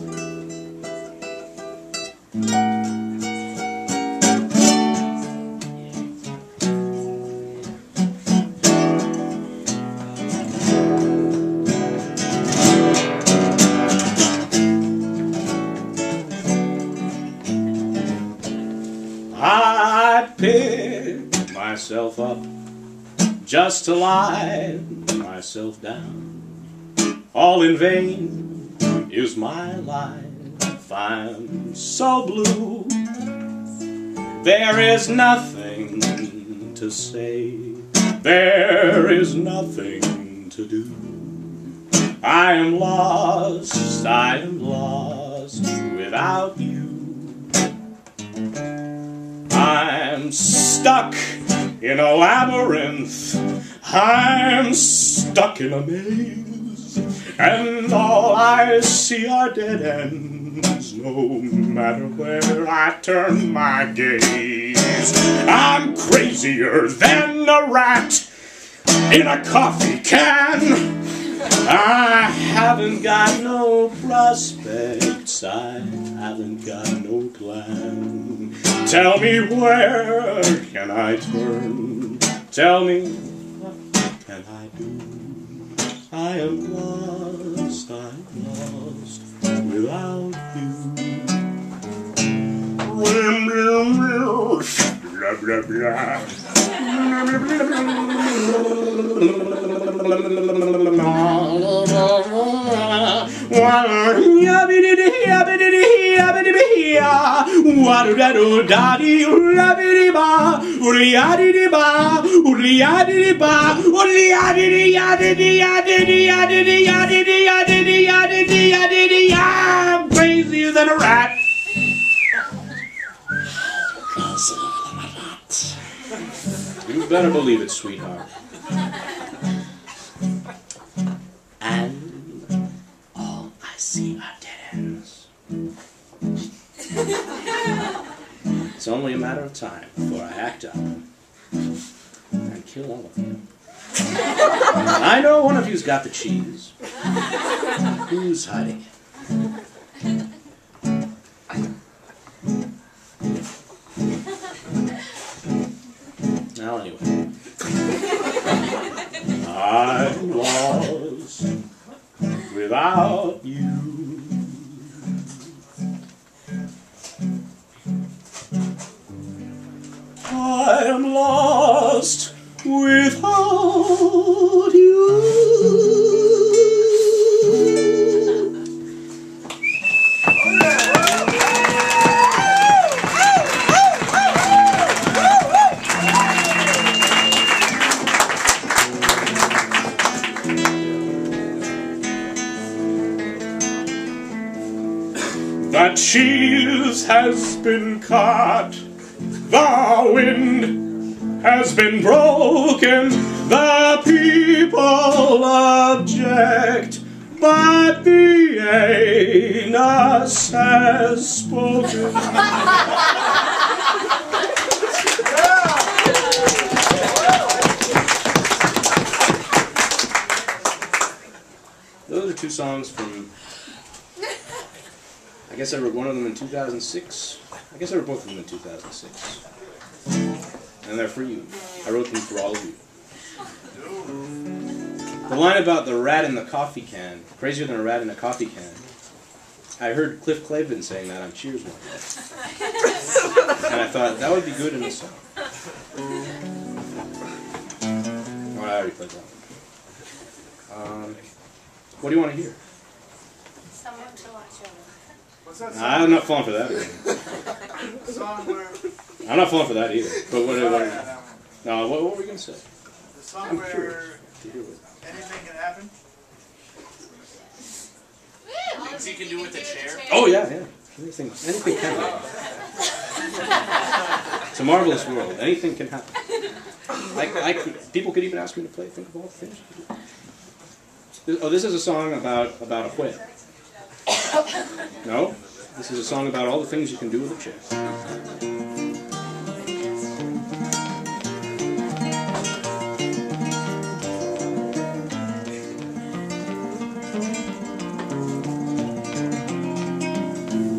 I pick myself up just to lie myself down. All in vain is my life. I'm so blue. There is nothing to say. There is nothing to do. I am lost. I am lost without you. I'm stuck in a labyrinth. I'm stuck in a maze. And all I see are dead ends, no matter where I turn my gaze. I'm crazier than a rat in a coffee can. I haven't got no prospects, I haven't got no plan. Tell me where can I turn? Tell me I am lost, I'm lost without you. Blah, blah, blah. I'm crazier than a rat. You better believe it, sweetheart. And all I see are dead ends. It's only a matter of time before I act up and kill all of you. I know one of you's got the cheese. Who's hiding it? Now, anyway. I'm lost without you. I am lost without you. That cheese has been cut, the wind has been broken, the people object, but the anus has spoken. Those are two songs from I guess I wrote one of them in 2006. I guess I wrote both of them in 2006. And they're for you. I wrote them for all of you. The line about the rat in the coffee can, crazier than a rat in a coffee can. I heard Cliff Clavin saying that on Cheers one day. And I thought that would be good in a song. Oh, I already played that one. Um, what do you want to hear? I'm not falling for that. Either. I'm not falling for that either. But what? What yeah, that one. no, what, what were we gonna say? The song I'm where curious to hear what- anything can happen. Things you can do with a chair. Oh yeah, yeah. Anything, anything can happen. It's a marvelous world. Anything can happen. I, I could, people could even ask me to play Think of All the Things. You Could Do. Oh, this is a song about about a whale. No, this is a song about all the things you can do with a chair.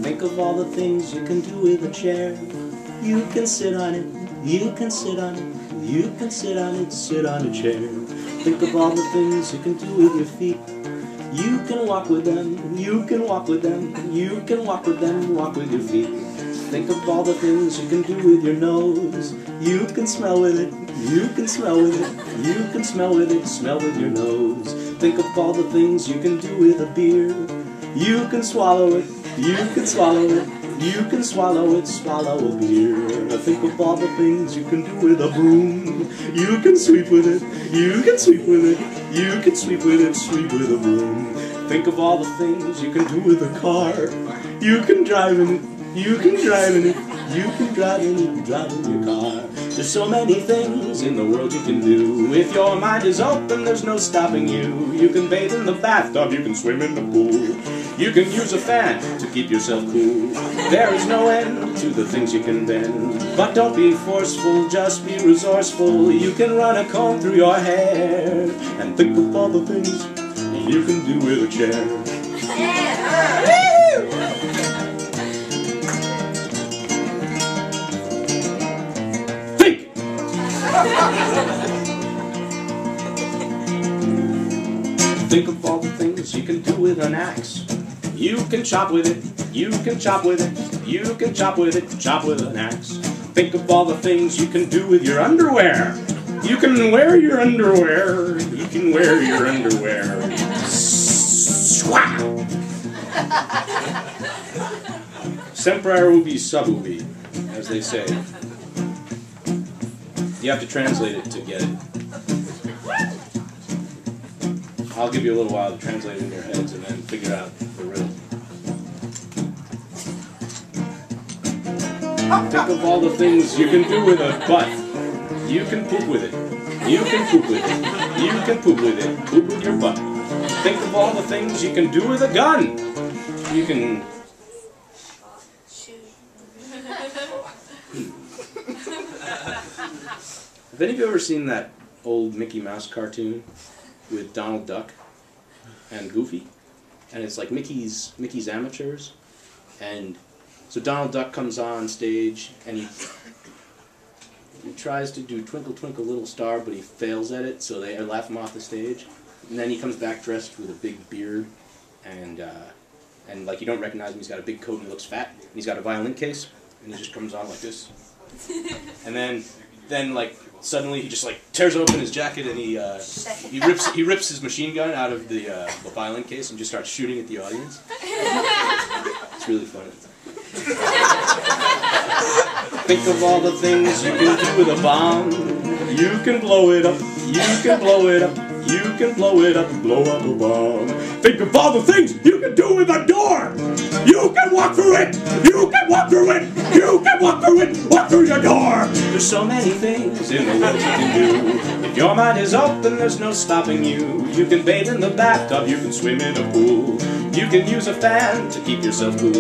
Think of all the things you can do with a chair. You can sit on it, you can sit on it, you can sit on it, sit on a chair. Think of all the things you can do with your feet. You can walk with them, you can walk with them, you can walk with them, walk with your feet. Think of all the things you can do with your nose. You can smell with it, you can smell with it, you can smell with it, smell with your nose. Think of all the things you can do with a beer. You can swallow it, you can swallow it, you can swallow it, swallow a beer. Think of all the things you can do with a broom. You can sweep with it, you can sweep with it, you can sweep with it, sweep with a broom. Think of all the things you can do with a car. You can drive in it, you can drive in it, you can drive in it, drive in your car. There's so many things in the world you can do. If your mind is open, there's no stopping you. You can bathe in the bathtub, you can swim in the pool. You can use a fan to keep yourself cool. There is no end to the things you can bend. But don't be forceful, just be resourceful. You can run a comb through your hair and think of all the things you can do with a chair. Think! Think of all the things you can do with an axe. You can chop with it, you can chop with it, you can chop with it, chop with an axe. Think of all the things you can do with your underwear. You can wear your underwear, you can wear your underwear. Swat! Sempre ubi sub ubi, as they say. You have to translate it to get it. I'll give you a little while to translate it in your heads and then figure out the riddle. Think of all the things you can do with a butt. You can poop with it. You can poop with it. You can poop with it. Poop with your butt. Think of all the things you can do with a gun. You can. Have any of you ever seen that old Mickey Mouse cartoon with Donald Duck and Goofy? And it's like Mickey's Mickey's amateurs, and so Donald Duck comes on stage and he he tries to do Twinkle Twinkle Little Star, but he fails at it, so they laugh him off the stage. And then he comes back dressed with a big beard, and uh, and like you don't recognize him. He's got a big coat and he looks fat. And he's got a violin case, and he just comes on like this. And then then like suddenly he just like tears open his jacket and he uh, he rips he rips his machine gun out of the uh, the violin case and just starts shooting at the audience. It's really funny. Think of all the things you can do with a bomb. You can blow it up. You can blow it up. You can blow it up. Blow up a bomb. Think of all the things you can do with a door. You can walk through it. You can walk through it. You can walk through it. Walk through your door. There's so many things in the world you can do. If your mind is open, there's no stopping you. You can bathe in the bathtub. You can swim in a pool. You can use a fan to keep yourself cool.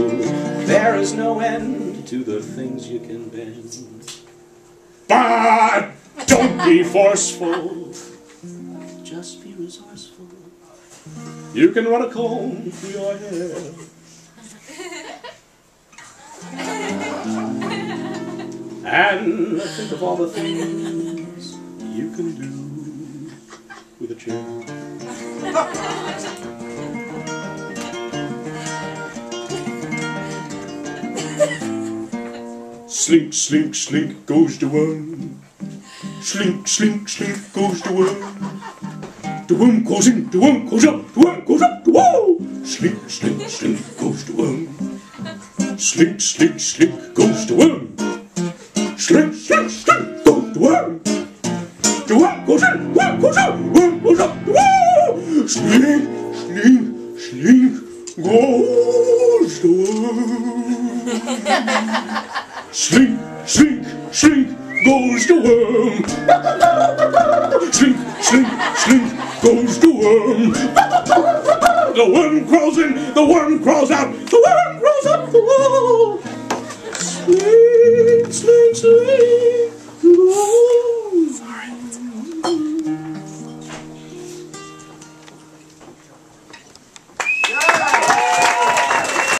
There is no end to the things you can bend. But don't be forceful. Just be resourceful. You can run a comb through your hair. And think of all the things you can do with a chair. Slink, slink, slink goes the worm. Slink, slink, slink goes the worm. The worm goes in, the worm goes up, the worm goes up, the wall. Slink, slink, slink goes the worm. Slink, slink, slink goes the worm. Slink, slink, slink goes the worm. The worm goes in, the worm goes up, worm goes up, the wall. Slink, slink, slink goes the worm. Slink, slink, slink goes the worm. Slink, slink, slink goes the worm. The worm crawls in, the worm crawls out, the worm crawls up the wall. Slink, slink, slink.